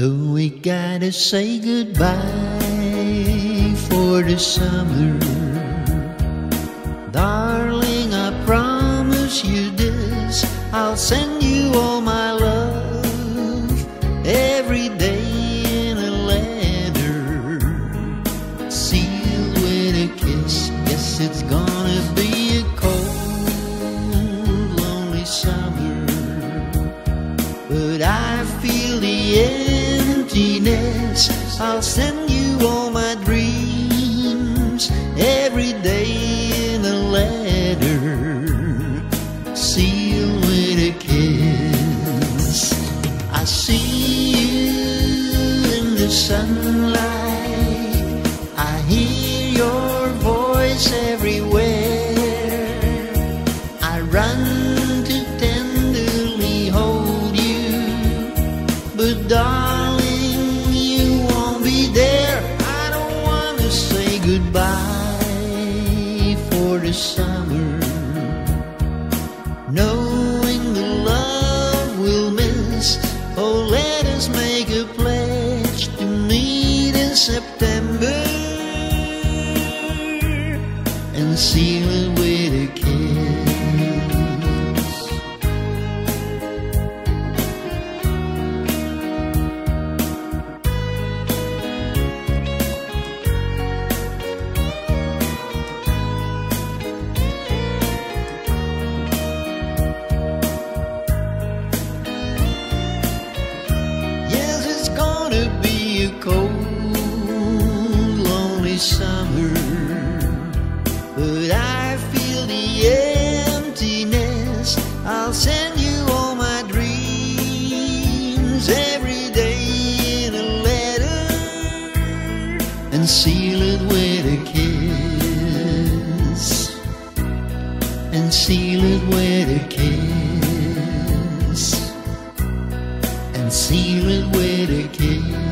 Though we gotta say goodbye for the summer, darling, I promise you this I'll send you all my love every day in a letter, sealed with a kiss. Yes, it's gonna be a cold, lonely summer, but I feel the emptiness. I'll send you all my dreams every day in a letter, sealed with a kiss. I see you in the sunlight. I hear your voice everywhere. I run to tenderly hold you, but for the summer, knowing the love we'll miss. Oh, let us make a pledge to meet in September and seal I'll send you all my dreams every day in a letter and seal it with a kiss. And seal it with a kiss and seal it with a kiss.